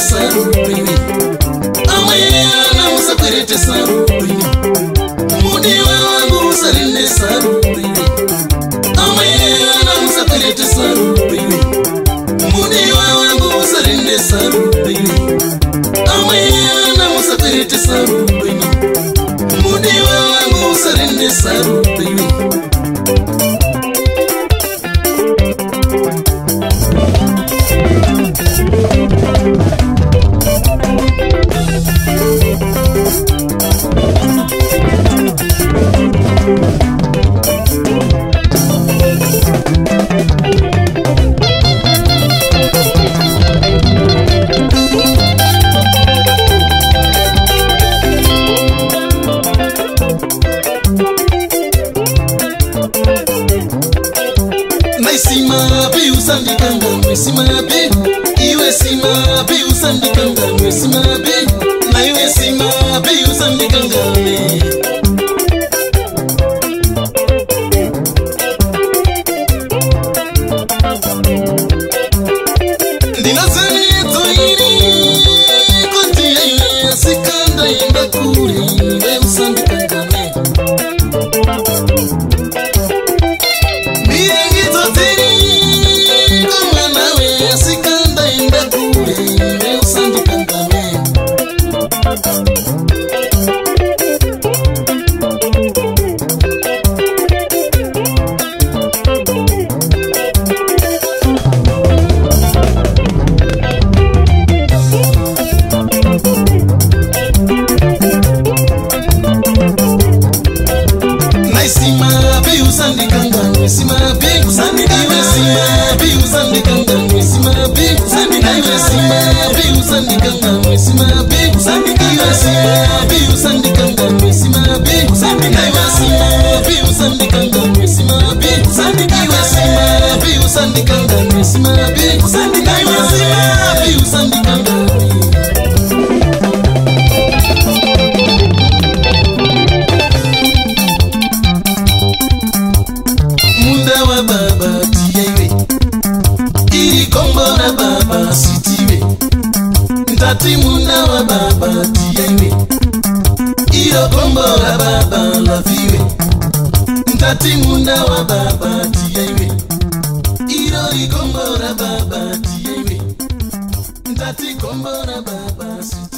saro rime amayana usakwerete saro rime mudiwa wangu usarine saro rime amayana usakwerete saro rime mudiwa wangu usarine saro rime amayana usakwerete saro rime mudiwa wangu usarine saro rime usandikangamwesimabi iwe simabi usandikangamwesimabi na iwe simabi usandikangame ati munda wa baba tiyeiwe iro ikombora baba tiyeiwe ndati kombora baba si